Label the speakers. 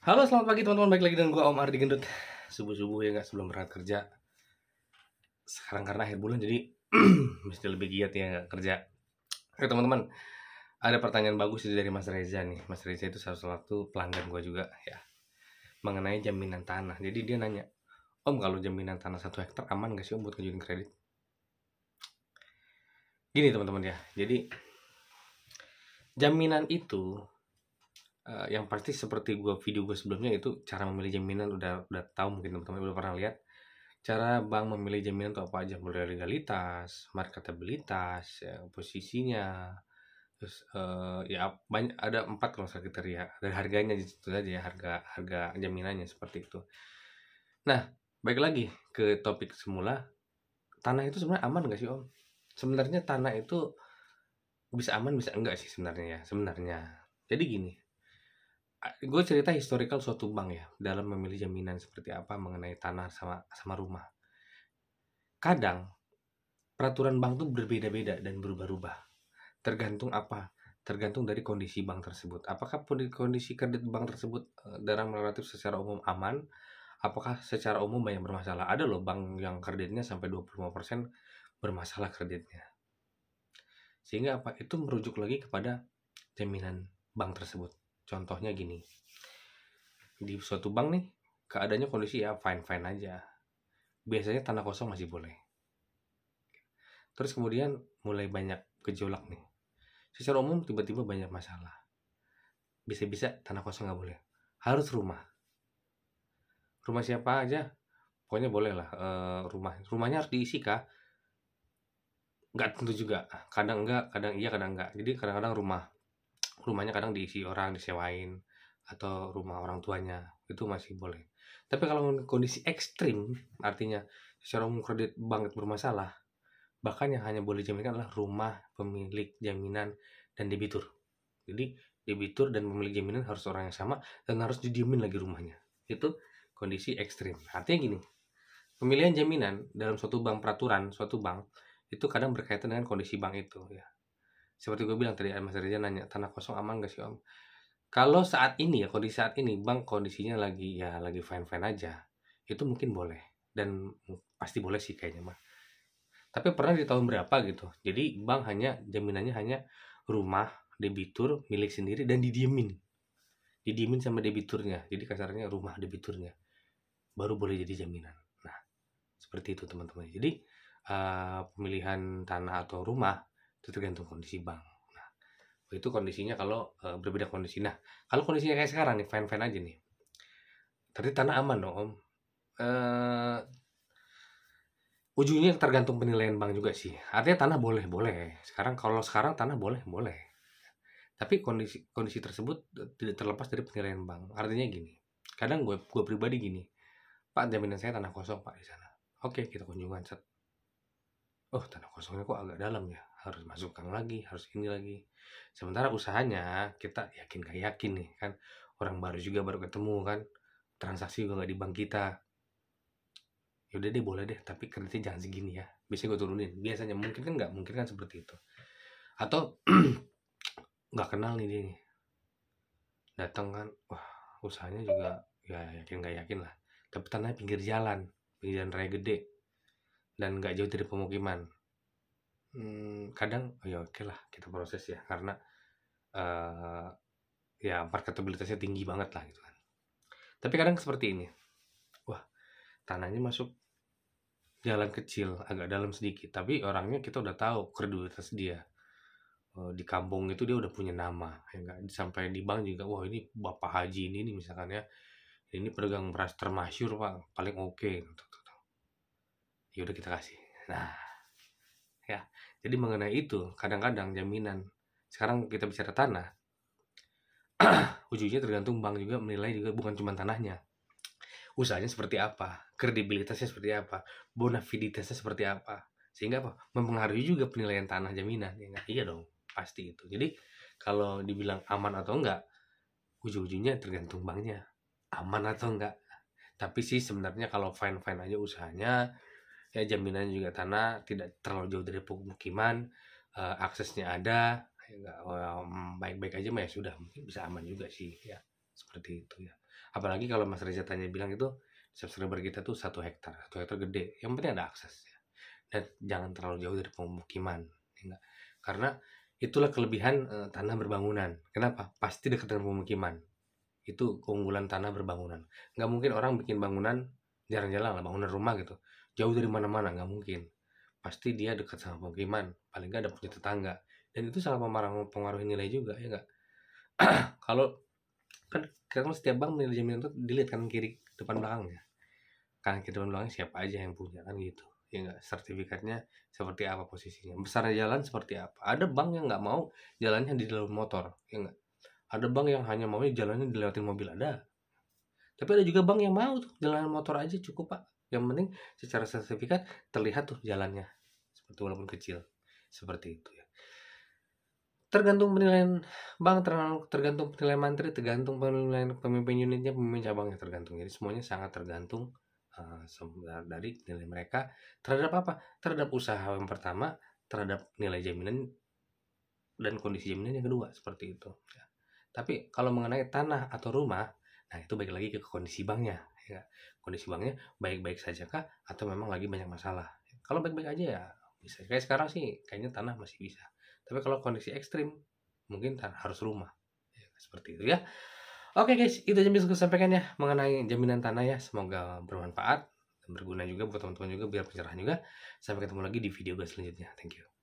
Speaker 1: Halo selamat pagi teman-teman. Balik lagi dengan gue Om Ardi Gendut. Subuh-subuh ya nggak sebelum berangkat kerja. Sekarang karena akhir bulan jadi Mesti lebih giat ya nggak kerja. Oke teman-teman. Ada pertanyaan bagus dari Mas Reza nih. Mas Reza itu salah satu pelanggan gue juga ya. Mengenai jaminan tanah. Jadi dia nanya Om kalau jaminan tanah satu hektar aman gak sih om buat ngajuin kredit? Gini teman-teman ya. Jadi Jaminan itu uh, yang pasti seperti gua video gue sebelumnya itu cara memilih jaminan udah udah tahu mungkin teman-teman udah pernah lihat. Cara bank memilih jaminan itu apa aja? Mulai legalitas marketabilitas ya, posisinya terus uh, ya banyak ada empat kalau saya kriteria. Dan harganya itu saja ya harga harga jaminannya seperti itu. Nah baik lagi ke topik semula. Tanah itu sebenarnya aman gak sih om? Sebenarnya tanah itu bisa aman bisa enggak sih sebenarnya ya? Sebenarnya. Jadi gini gue cerita historical suatu bank ya dalam memilih jaminan seperti apa mengenai tanah sama sama rumah. Kadang peraturan bank tuh berbeda-beda dan berubah-ubah. Tergantung apa? Tergantung dari kondisi bank tersebut. Apakah kondisi kredit bank tersebut eh, dalam relatif secara umum aman? Apakah secara umum banyak bermasalah? Ada loh bank yang kreditnya sampai 25% bermasalah kreditnya. Sehingga apa? Itu merujuk lagi kepada jaminan bank tersebut. Contohnya gini. Di suatu bank nih, keadaannya kondisi ya fine-fine aja. Biasanya tanah kosong masih boleh. Terus kemudian mulai banyak gejolak nih. Secara umum tiba-tiba banyak masalah. Bisa-bisa tanah kosong nggak boleh. Harus rumah. Rumah siapa aja? Pokoknya boleh lah. E, rumah. Rumahnya harus diisi kah? nggak tentu juga kadang enggak kadang iya kadang enggak jadi kadang-kadang rumah rumahnya kadang diisi orang disewain atau rumah orang tuanya. Itu masih boleh. Tapi kalau kondisi ekstrim artinya secara umum kredit bank bermasalah bahkan yang hanya boleh jaminkan adalah rumah pemilik jaminan dan debitur. Jadi debitur dan pemilik jaminan harus orang yang sama dan harus didiamin lagi rumahnya. Itu kondisi ekstrim. Artinya gini pemilihan jaminan dalam suatu bank peraturan suatu bank itu kadang berkaitan dengan kondisi bank itu ya seperti gue bilang tadi Mas Reza nanya tanah kosong aman gak sih om? Kalau saat ini ya kondisi saat ini bank kondisinya lagi ya lagi fine fine aja itu mungkin boleh. Dan pasti boleh sih kayaknya mah tapi pernah di tahun berapa gitu jadi bank hanya jaminannya hanya rumah debitur milik sendiri dan didiemin. Didiemin sama debiturnya jadi kasarnya rumah debiturnya. Baru boleh jadi jaminan. Nah seperti itu teman-teman. Jadi uh, pemilihan tanah atau rumah itu tergantung kondisi bank. Nah, itu kondisinya kalau uh, berbeda kondisi. Nah, kalau kondisinya kayak sekarang nih, fine-fine aja nih. Tadi tanah aman dong, Om. Uh, ujungnya tergantung penilaian bank juga sih. Artinya tanah boleh, boleh. Sekarang kalau sekarang tanah boleh, boleh. Tapi kondisi kondisi tersebut tidak terlepas dari penilaian bank. Artinya gini. Kadang gue gue pribadi gini. Pak, jaminan saya tanah kosong, Pak, di sana. Oke, kita kunjungan set oh tanah kosongnya kok agak dalam ya harus masukkan lagi harus ini lagi. Sementara usahanya kita yakin gak yakin nih kan. Orang baru juga baru ketemu kan. Transaksi juga nggak di bank kita. Yaudah deh boleh deh tapi kreditnya jangan segini ya. Bisa gue turunin. Biasanya mungkin kan nggak mungkin kan seperti itu. Atau nggak kenal nih dia nih. Datang kan wah usahanya juga ya yakin nggak yakin lah. Tapi tanahnya pinggir jalan pinggir jalan raya gede. Dan nggak jauh dari pemukiman hmm, kadang oh ya oke lah kita proses ya. Karena uh, ya marketabilitasnya tinggi banget lah gitu kan. Tapi kadang seperti ini. Wah tanahnya masuk jalan kecil agak dalam sedikit. Tapi orangnya kita udah tahu kredibilitas dia. Uh, di kampung itu dia udah punya nama ya enggak sampai di bank juga wah ini bapak haji ini nih misalkan ya. Ini pedagang beras termasyur pak. Paling oke okay. Gitu. Ya udah kita kasih. Nah ya jadi mengenai itu kadang-kadang jaminan. Sekarang kita bicara tanah. Ujungnya tergantung bank juga menilai juga bukan cuma tanahnya. Usahanya seperti apa kredibilitasnya seperti apa bonafiditasnya seperti apa. Sehingga apa? Mempengaruhi juga penilaian tanah jaminan ya enggak iya dong pasti itu. Jadi kalau dibilang aman atau enggak ujung-ujungnya tergantung banknya. Aman atau enggak tapi sih sebenarnya kalau fine fine aja usahanya ya jaminan juga tanah tidak terlalu jauh dari pemukiman uh, aksesnya ada ya enggak baik-baik aja mah ya sudah mungkin bisa aman juga sih ya seperti itu ya. Apalagi kalau Mas Reza tanya bilang itu subscriber kita tuh satu hektar satu hektar gede yang penting ada akses ya. dan jangan terlalu jauh dari pemukiman ya karena itulah kelebihan uh, tanah berbangunan. Kenapa? Pasti dekat dengan pemukiman. Itu keunggulan tanah berbangunan. Nggak mungkin orang bikin bangunan jarang-jarang lah bangunan rumah gitu jauh dari mana-mana nggak mungkin. Pasti dia dekat sama pemukiman paling nggak ada punya tetangga. Dan itu sangat mempengaruhi nilai juga ya nggak? Kalau kan kan setiap bank nilai jaminan itu dilihat kan kiri depan belakangnya kan kiri depan belakangnya siapa aja yang punya kan gitu ya nggak? Sertifikatnya seperti apa posisinya? Besar jalan seperti apa? Ada bank yang nggak mau jalannya di dalam motor ya nggak? Ada bank yang hanya mau jalannya dilewatin mobil ada. Tapi ada juga bank yang mau tuh jalan motor aja cukup pak yang penting secara sertifikat terlihat tuh jalannya. Seperti walaupun kecil. Seperti itu ya. Tergantung penilaian bank tergantung penilaian mantri tergantung penilaian pemimpin unitnya pemimpin cabangnya tergantung. Jadi semuanya sangat tergantung uh, dari nilai mereka terhadap apa? Terhadap usaha yang pertama terhadap nilai jaminan dan kondisi jaminan yang kedua seperti itu ya. tapi kalau mengenai tanah atau rumah nah itu baik lagi ke kondisi banknya ya kondisi banknya baik-baik saja kah? Atau memang lagi banyak masalah? Kalau baik-baik aja ya bisa. Kayak sekarang sih kayaknya tanah masih bisa. Tapi kalau kondisi ekstrim mungkin harus rumah. Ya, seperti itu ya. Oke guys itu aja bisa sampaikan ya mengenai jaminan tanah ya. Semoga bermanfaat dan berguna juga buat teman-teman juga biar pencerahan juga. Sampai ketemu lagi di video gue selanjutnya. Thank you